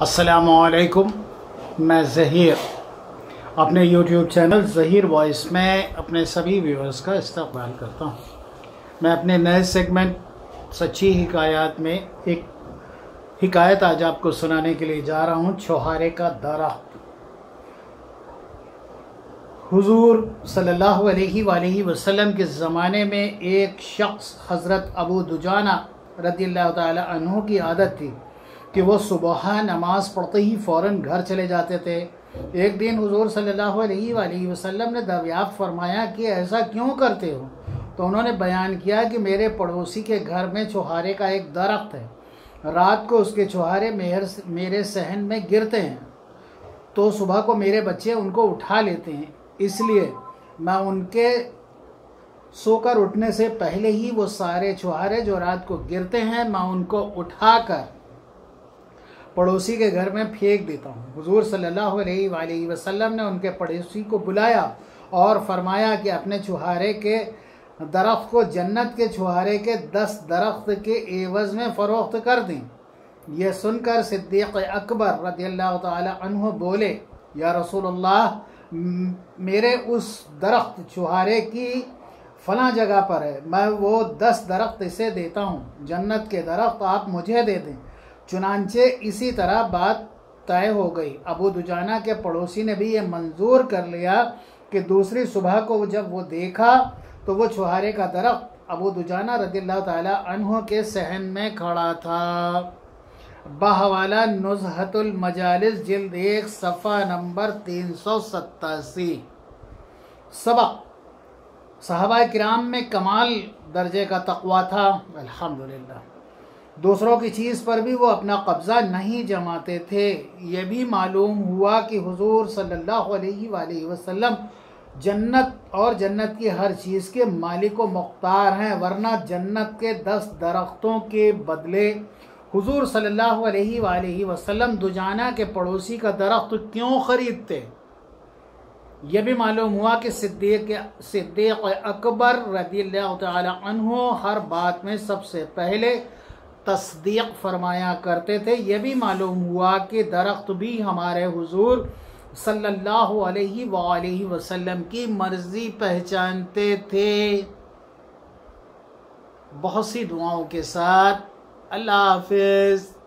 السلام علیکم، میں ظہیر اپنے یوٹیوب چینل ظہیر وائس میں اپنے سبھی ویورز کا استقبال کرتا ہوں۔ میں اپنے نئے سیگمنٹ سچی حکایات میں ایک حکایت آج آپ کو سنانے کے لیے جا رہا ہوں، چوہارے کا درخت حضور صلی اللہ علیہ وآلہ وسلم کے زمانے میں ایک شخص حضرت ابو دجانہ رضی اللہ تعالی عنہ کی عادت تھی۔ کہ وہ صبح نماز پڑھتے ہی فوراً گھر چلے جاتے تھے۔ ایک دن حضور صلی اللہ علیہ وآلہ وسلم نے دریافت فرمایا کہ ایسا کیوں کرتے ہو؟ تو انہوں نے بیان کیا کہ میرے پڑوسی کے گھر میں چوہارے کا ایک درخت ہے۔ رات کو اس کے چوہارے میرے سہن میں گرتے ہیں۔ تو صبح کو میرے بچے ان کو اٹھا لیتے ہیں۔ اس لیے میں ان کے سو کر اٹھنے سے پہلے ہی وہ سارے چوہارے جو رات کو گرتے ہیں میں ان کو اٹھا کر پڑوسی کے گھر میں پھینک دیتا ہوں۔ حضور صلی اللہ علیہ وآلہ وسلم نے ان کے پڑوسی کو بلایا اور فرمایا کہ اپنے چوہارے کے درخت کو جنت کے چوہارے کے دس درخت کے عوض میں فروخت کر دیں۔ یہ سن کر صدیق اکبر رضی اللہ تعالی عنہ بولے، یا رسول اللہ، میرے اس درخت چوہارے کی فلاں جگہ پر ہے، میں وہ دس درخت اسے دیتا ہوں۔ جنت کے درخت آپ مجھے دے دیں۔ چنانچہ اسی طرح بات طے ہو گئی۔ ابو دجانہ کے پڑوسی نے بھی یہ منظور کر لیا کہ دوسری صبح کو جب وہ دیکھا تو وہ چوہارے کا درخت ابو دجانہ رضی اللہ تعالی عنہ کے سہن میں کھڑا تھا۔ بحوالہ نزہت المجالس جلد ایک صفحہ نمبر تین سو ستاسی۔ سبق صحابہ کرام میں کمال درجے کا تقوی تھا۔ الحمدللہ۔ دوسروں کی چیز پر بھی وہ اپنا قبضہ نہیں جماتے تھے۔ یہ بھی معلوم ہوا کہ حضور صلی اللہ علیہ وآلہ وسلم جنت اور جنت کی ہر چیز کے مالک و مختار ہیں، ورنہ جنت کے دس درختوں کے بدلے حضور صلی اللہ علیہ وآلہ وسلم دجانہ کے پڑوسی کا درخت کیوں خریدتے؟ یہ بھی معلوم ہوا کہ صدیق صدیق اکبر رضی اللہ تعالی عنہ ہر بات میں سب سے پہلے تصدیق فرمایا کرتے تھے، یہ بھی معلوم ہوا کہ درخت بھی ہمارے حضور صلی اللہ علیہ وآلہ وسلم کی مرضی پہچانتے تھے۔ بہت سی دعاؤں کے ساتھ۔ اللہ حافظ۔